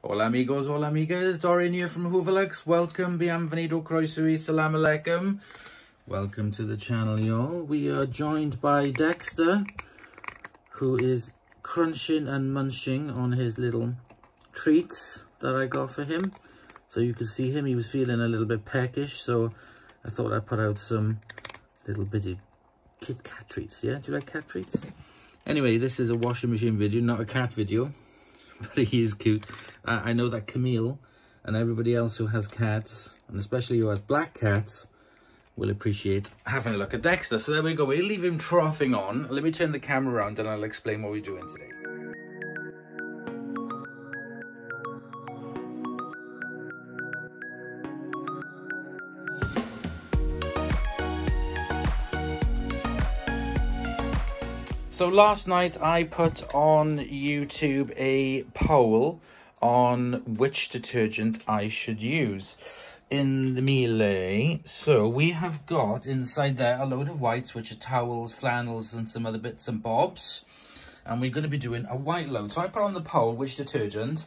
Hola amigos, hola amigas, Dorian here from Hooverlux. Welcome, bienvenido, croeso salam alaikum. Welcome to the channel, y'all. We are joined by Dexter, who is crunching and munching on his little treats that I got for him. So you can see him, he was feeling a little bit peckish, so I thought I'd put out some little bitty Kit Kat treats, yeah? Do you like cat treats? Anyway, this is a washing machine video, not a cat video. But he is cute. Uh, I know that Camille and everybody else who has cats, and especially who has black cats, will appreciate having a look at Dexter. So there we go. We'll leave him troughing on. Let me turn the camera around and I'll explain what we're doing today. So last night I put on YouTube a poll on which detergent I should use in the Miele. So we have got inside there a load of whites, which are towels, flannels, and some other bits and bobs. And we're going to be doing a white load. So I put on the poll which detergent.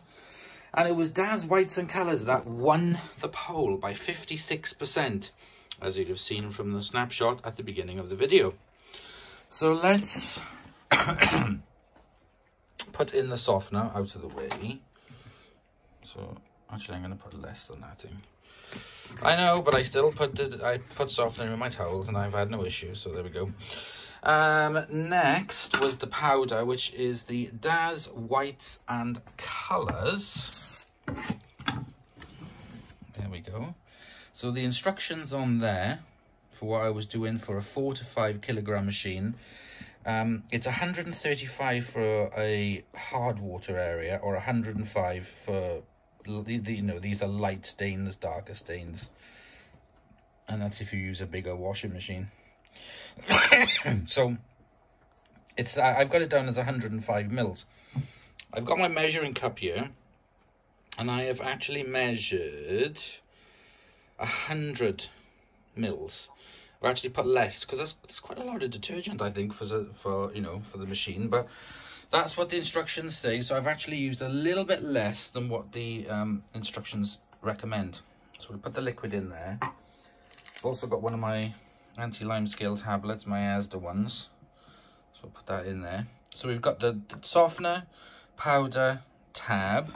And it was Daz Whites and Colours that won the poll by 56%, as you'd have seen from the snapshot at the beginning of the video. So let's put in the softener out of the way. So actually I'm going to put less than that in. I know, but I still put the, I put softener in my towels and I've had no issues, so there we go. Um, next was the powder, which is the Daz Whites and Colours. There we go. So the instructions on there for what I was doing for a four to five kilogram machine um, it's 135 for a hard water area or 105 for, you know, these are light stains, darker stains. And that's if you use a bigger washing machine. so, it's I've got it down as 105 mils. I've got my measuring cup here. And I have actually measured 100 mils or actually put less because that's, that's quite a lot of detergent I think for the, for you know for the machine. But that's what the instructions say. So I've actually used a little bit less than what the um, instructions recommend. So we'll put the liquid in there. I've also got one of my anti-lime scale tablets my Asda ones. So I'll put that in there. So we've got the, the softener powder tab.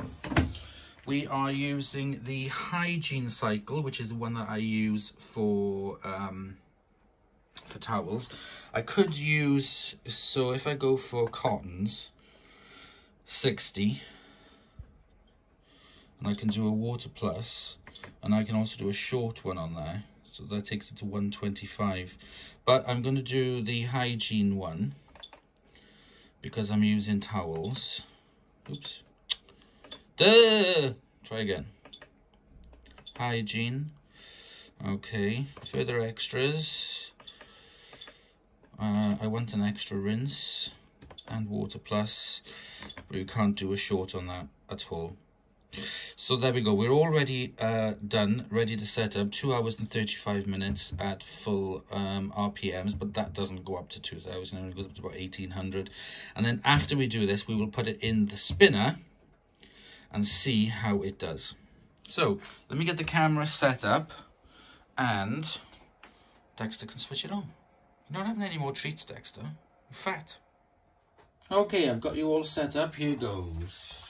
We are using the hygiene cycle which is the one that I use for um, for towels. I could use, so if I go for cottons, 60, and I can do a water plus, and I can also do a short one on there, so that takes it to 125. But I'm going to do the hygiene one, because I'm using towels. Oops. Duh! Try again. Hygiene. Okay, further extras. Uh, I want an extra rinse and water plus, but you can't do a short on that at all. So there we go. We're already uh, done, ready to set up. Two hours and 35 minutes at full um, RPMs, but that doesn't go up to 2,000. It goes up to about 1,800. And then after we do this, we will put it in the spinner and see how it does. So let me get the camera set up and Dexter can switch it on. You're not having any more treats, Dexter. You're fat. Okay, I've got you all set up. Here goes.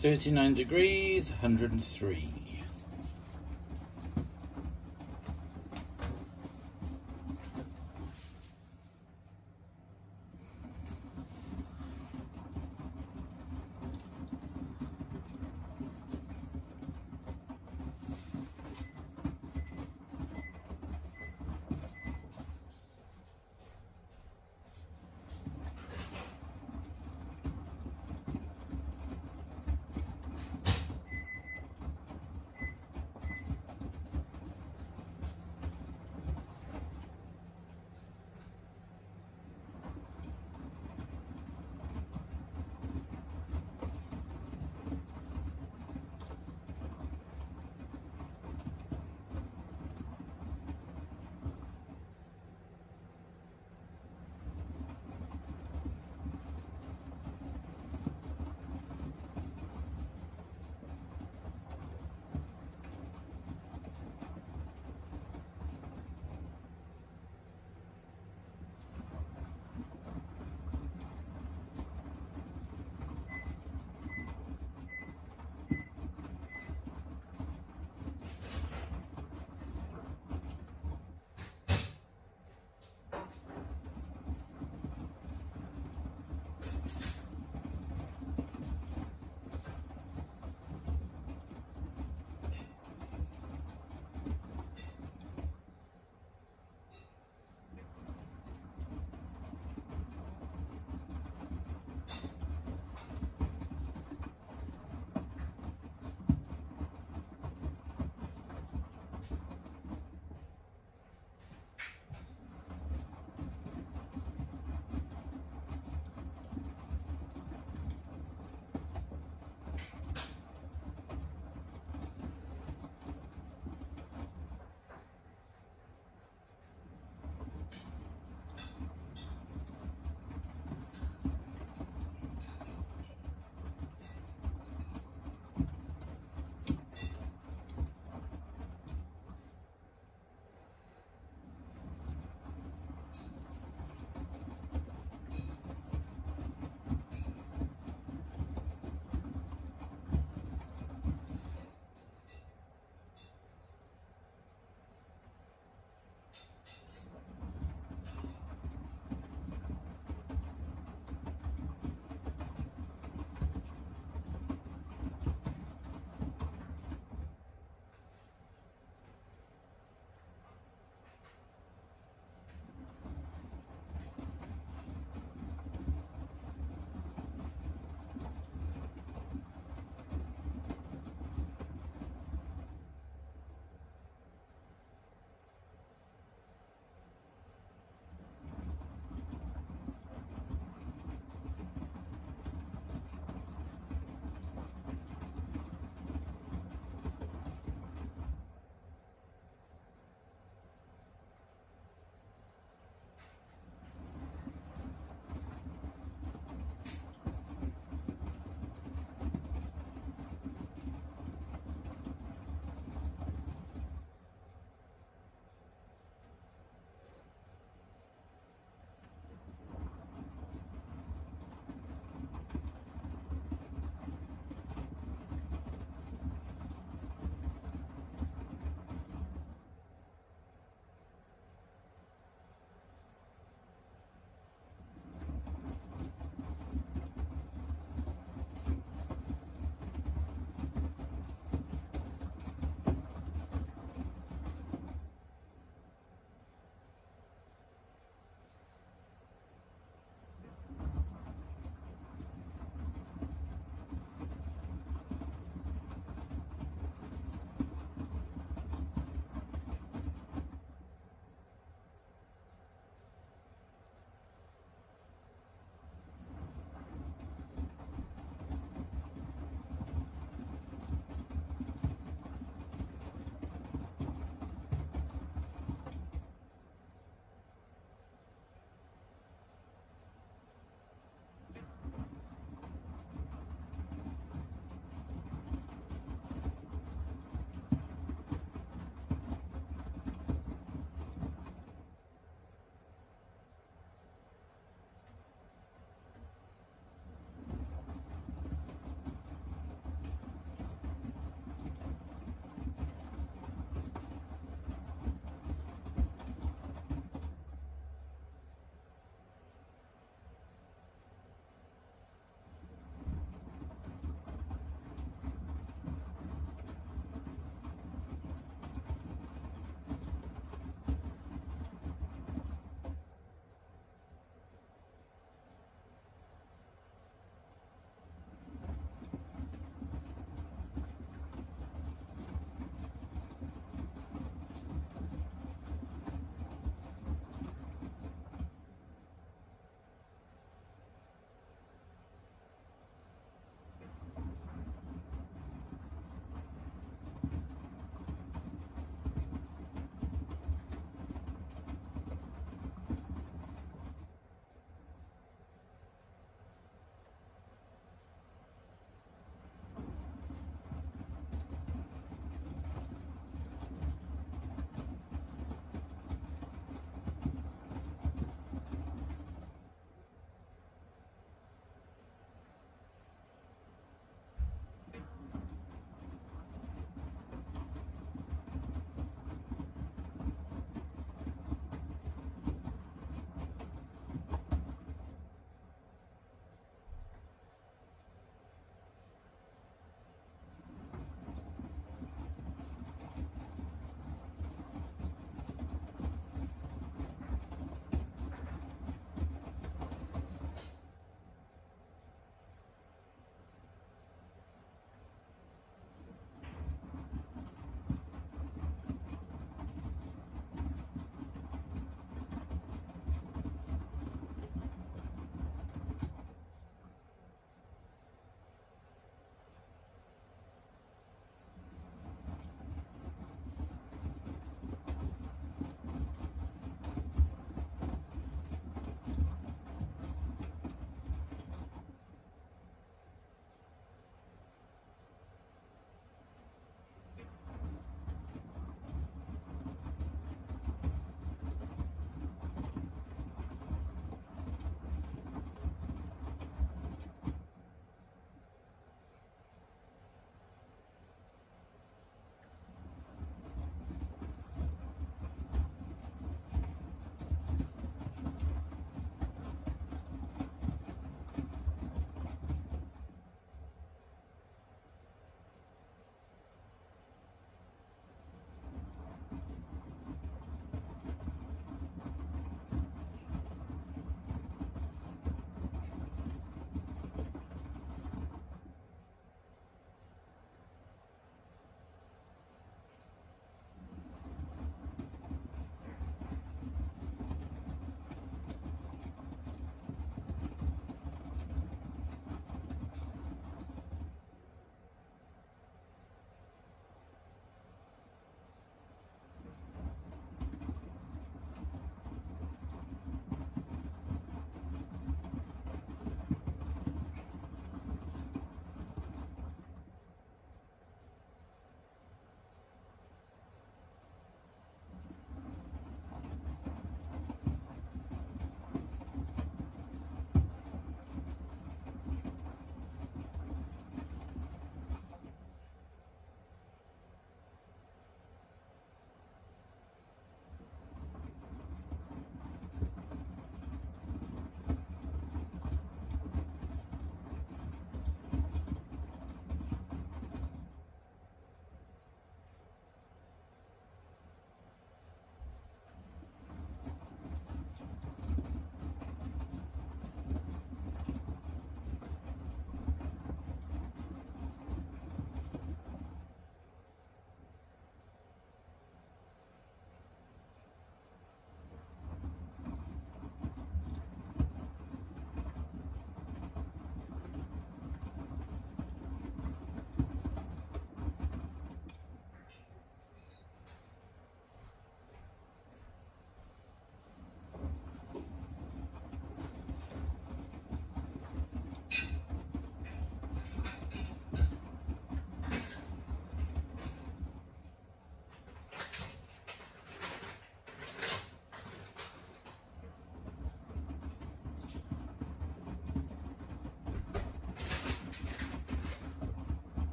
39 degrees, 103.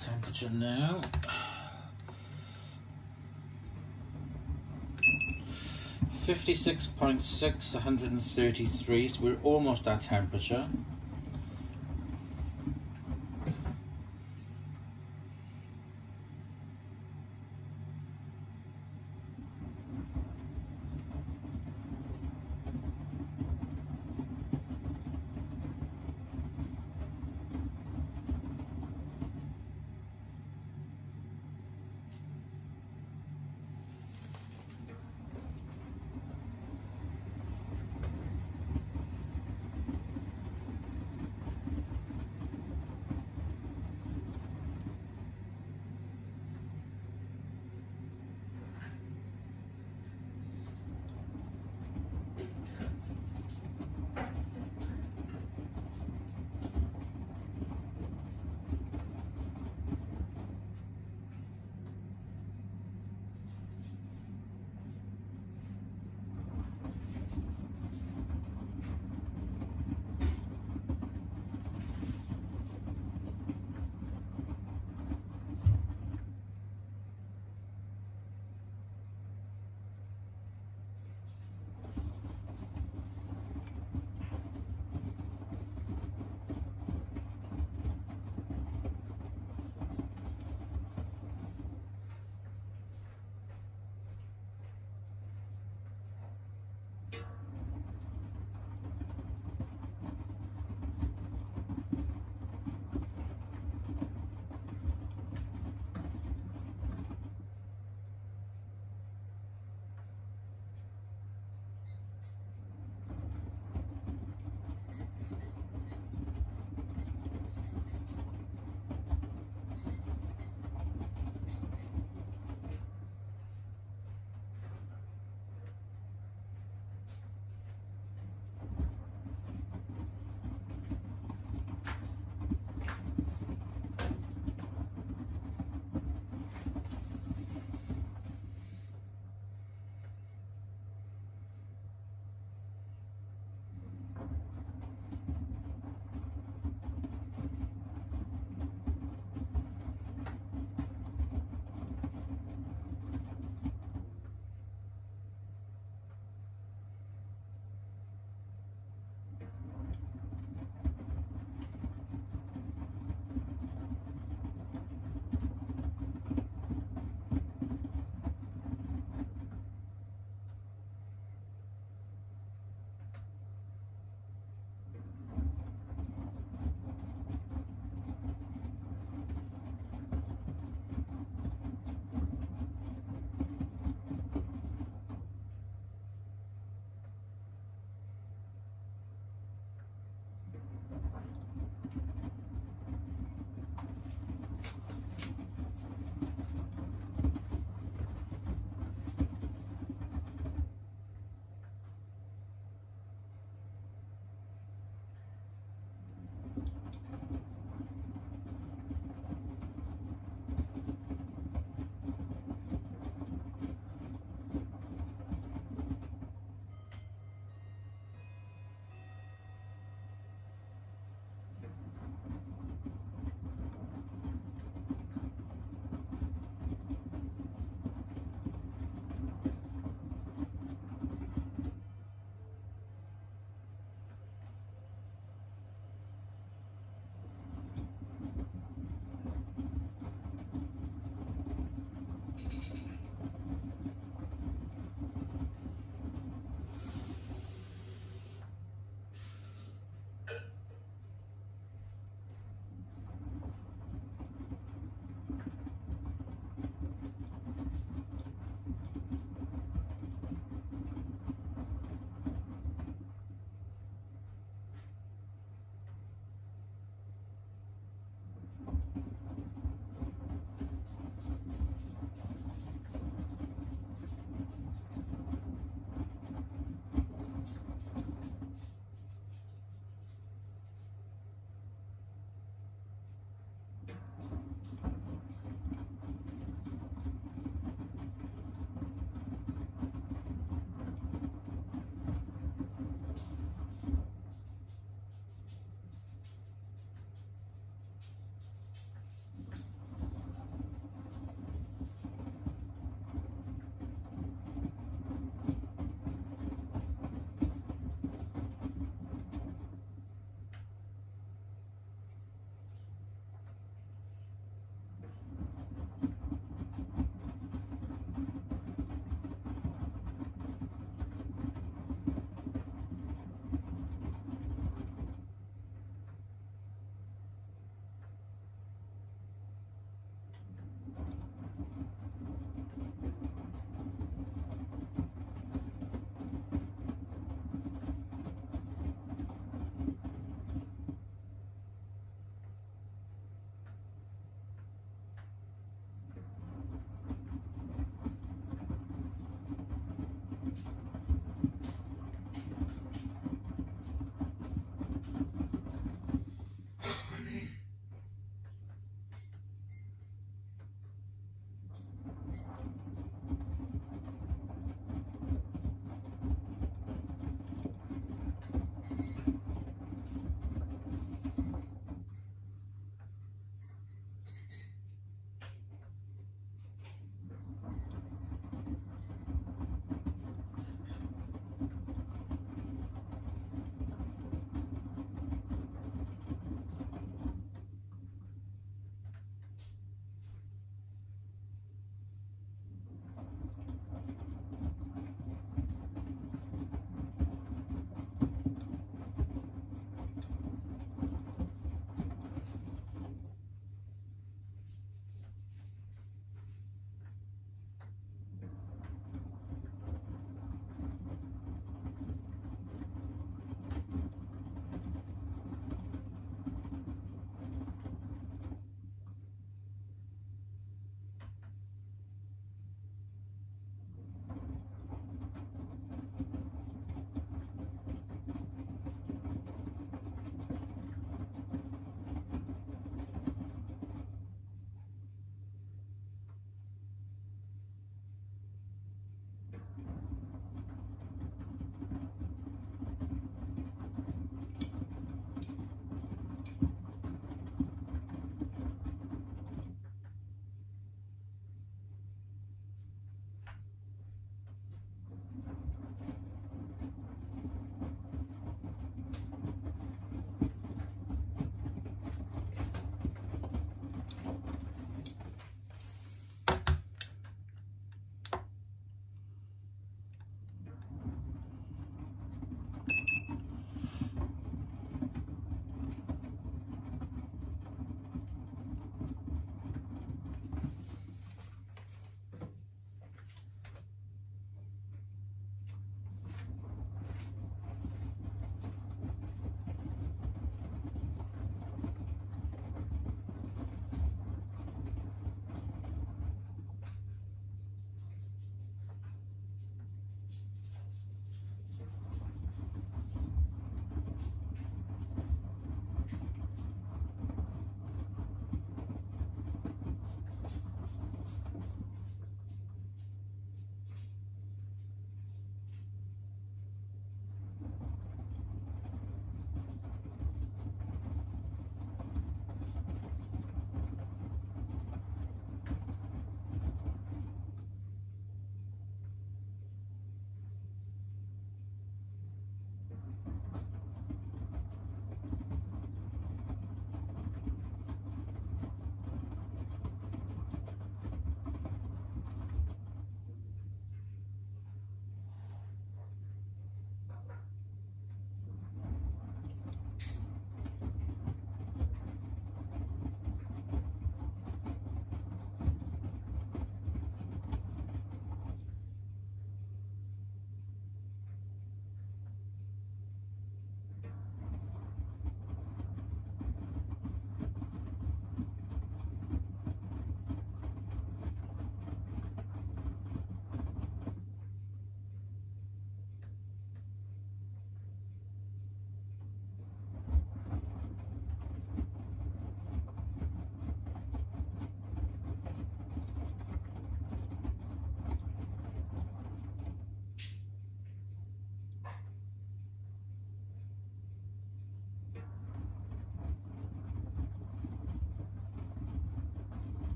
Temperature now. Fifty-six point six, one hundred and thirty-three. So we're almost at temperature.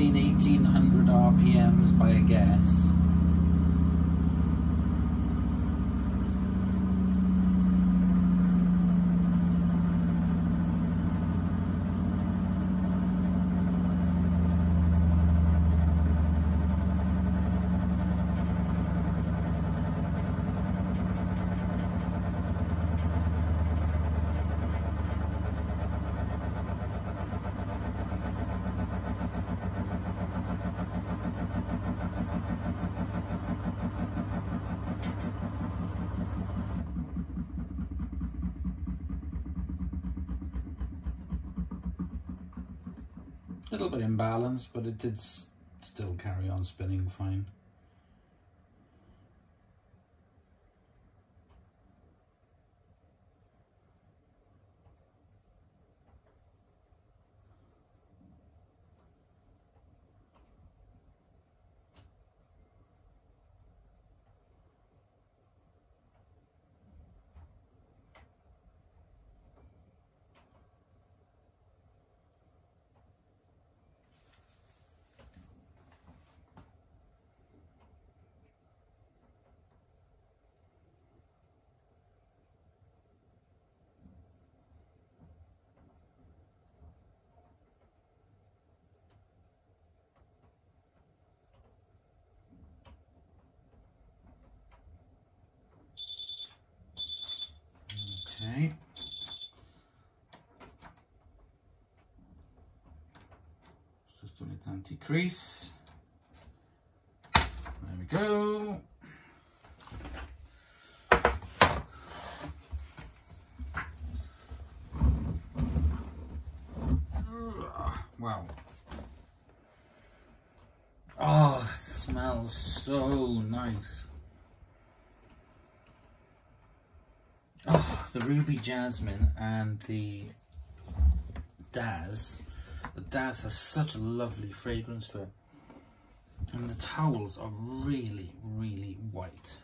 17, 1800 RPMs by a guess. A little bit imbalanced, but it did still carry on spinning fine. Okay. Just anti-crease. There we go. Wow. Oh, smells so nice. Oh, the Ruby Jasmine and the Daz. The Daz has such a lovely fragrance to it. And the towels are really, really white.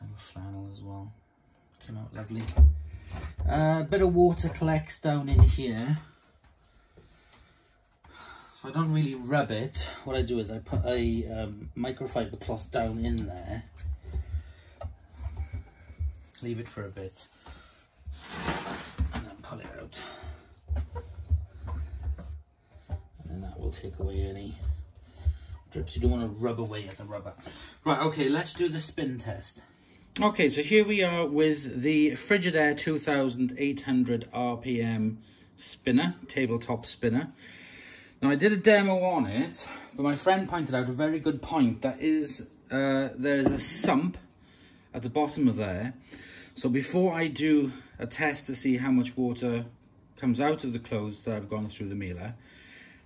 And a flannel as well. Came out lovely. A uh, bit of water collects down in here. I don't really rub it. What I do is I put a um, microfiber cloth down in there. Leave it for a bit. And then pull it out. And that will take away any drips. You don't want to rub away at the rubber. Right, okay, let's do the spin test. Okay, so here we are with the Frigidaire 2800 RPM spinner, tabletop spinner. Now I did a demo on it, but my friend pointed out a very good point. That is, uh, there is a sump at the bottom of there. So before I do a test to see how much water comes out of the clothes that I've gone through the Miele,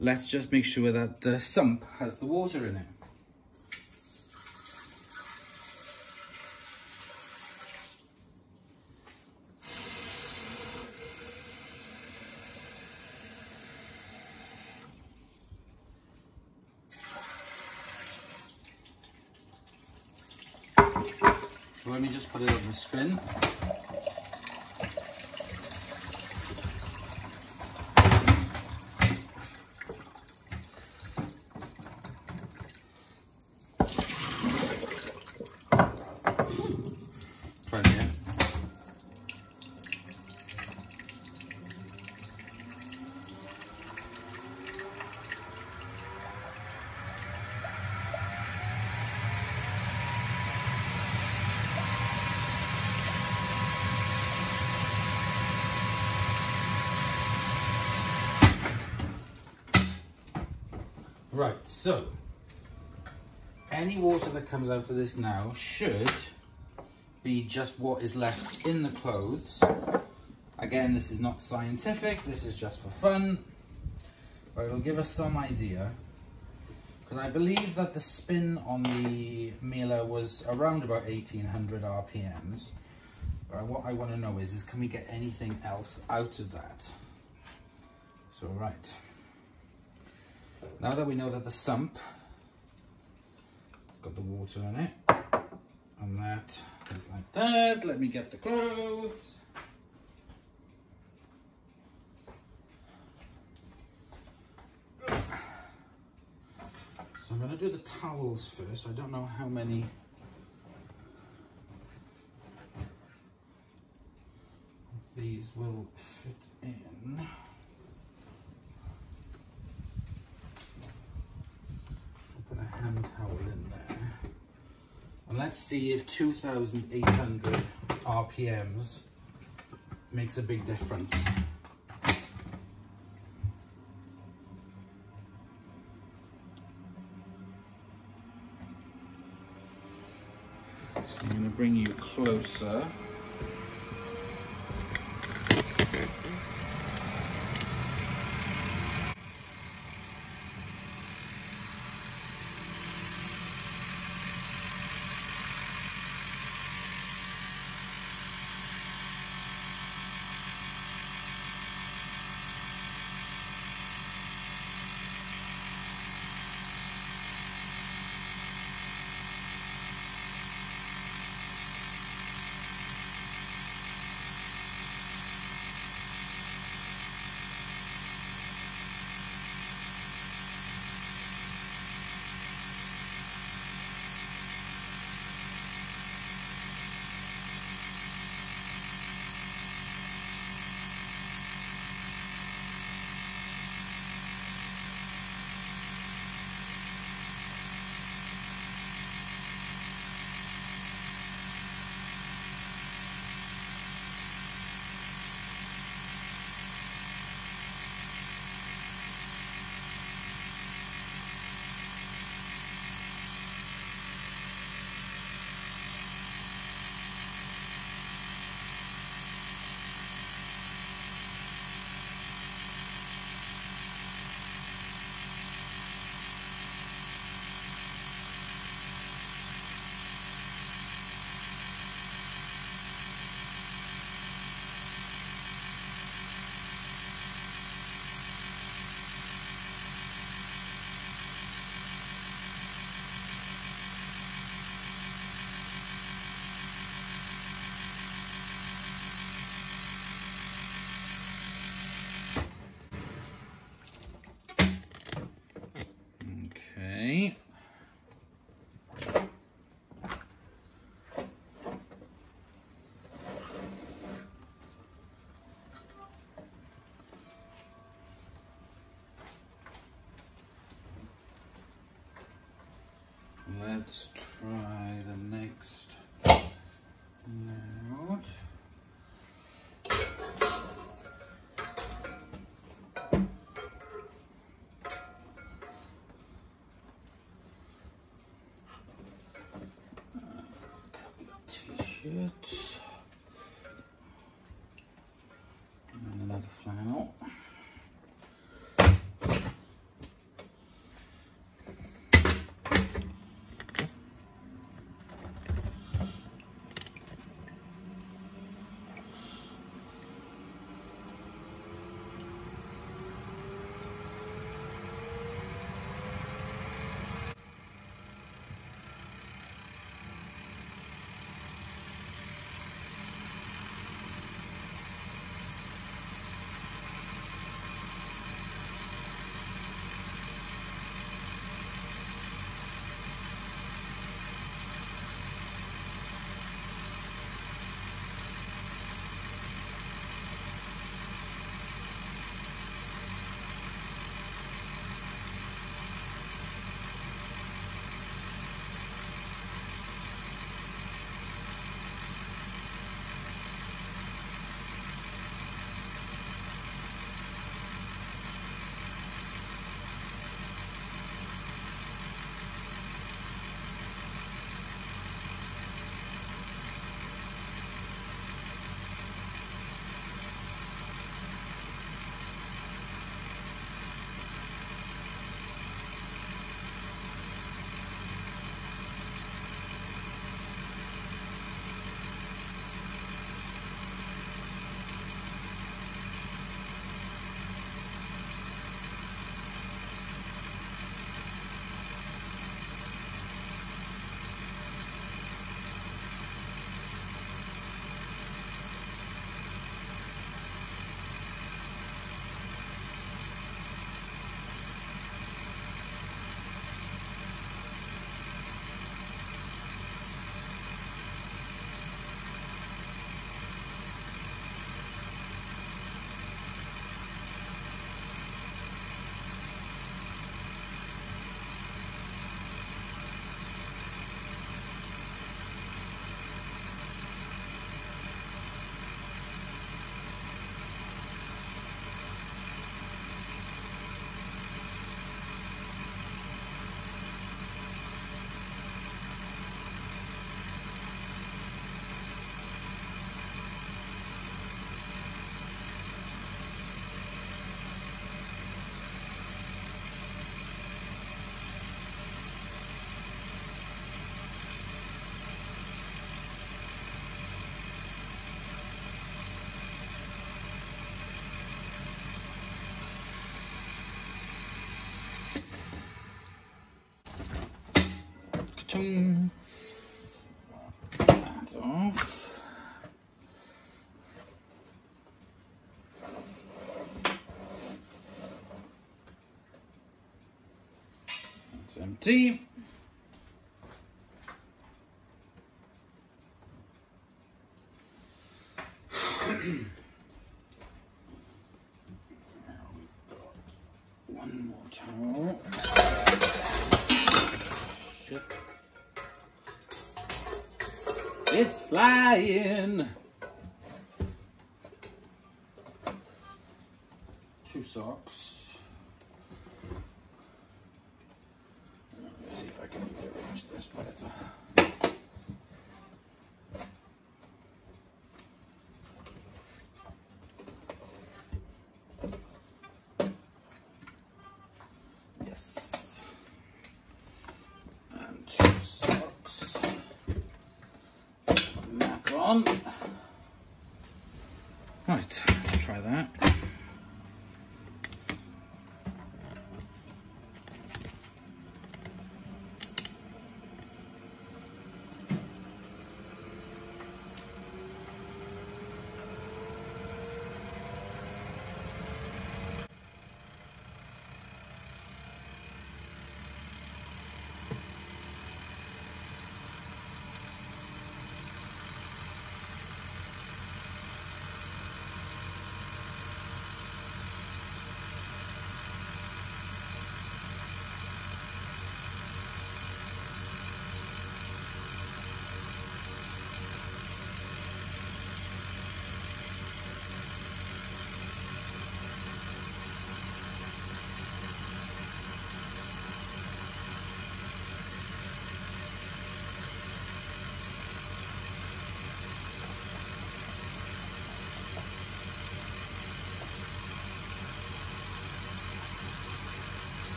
let's just make sure that the sump has the water in it. So let me just put it over the spin. Try it again. Right, so any water that comes out of this now should be just what is left in the clothes. Again, this is not scientific, this is just for fun, but it'll give us some idea. Because I believe that the spin on the Miele was around about 1800 RPMs. But what I want to know is, is can we get anything else out of that? So, right. Now that we know that the sump has got the water in it, and that is like that, let me get the clothes. So I'm going to do the towels first. I don't know how many these will fit in. I'll put a hand towel in there. And let's see if 2,800 RPMs makes a big difference. So I'm going to bring you closer. Let's try the next note. Uh, t-shirt. That's empty. One more towel. Shit. It's flying. Two socks. Let's see if I can rearrange this but it's Yes.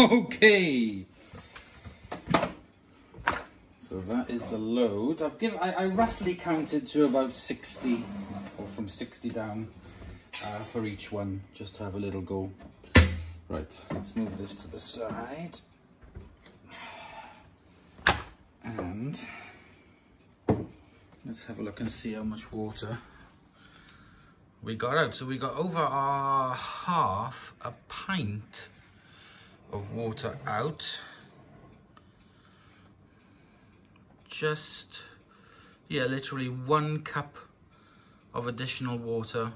Okay. So that is the load. I've given. I, I roughly counted to about 60, or from 60 down, uh, for each one, just to have a little go. Right, let's move this to the side. And let's have a look and see how much water we got out. So we got over our half a pint water out. Just, yeah, literally one cup of additional water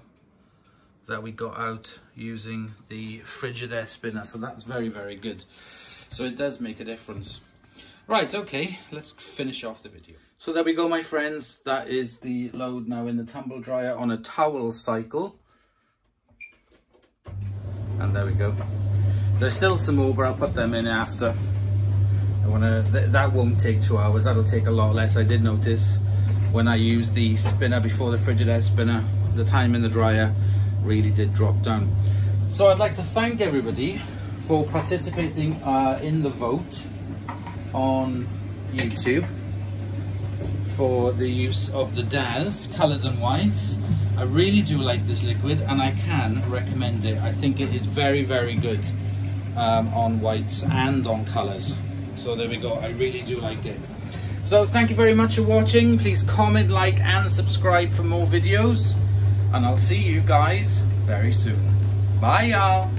that we got out using the Frigidaire spinner. So that's very, very good. So it does make a difference. Right, okay, let's finish off the video. So there we go, my friends. That is the load now in the tumble dryer on a towel cycle. And there we go. There's still some but I'll put them in after. I wanna, th that won't take two hours. That'll take a lot less. I did notice when I used the spinner before the Frigidaire spinner, the time in the dryer really did drop down. So I'd like to thank everybody for participating uh, in the vote on YouTube for the use of the Daz Colours and Whites. I really do like this liquid and I can recommend it. I think it is very, very good um, on whites and on colours. So there we go, I really do like it. So thank you very much for watching. Please comment, like and subscribe for more videos. And I'll see you guys very soon. Bye y'all.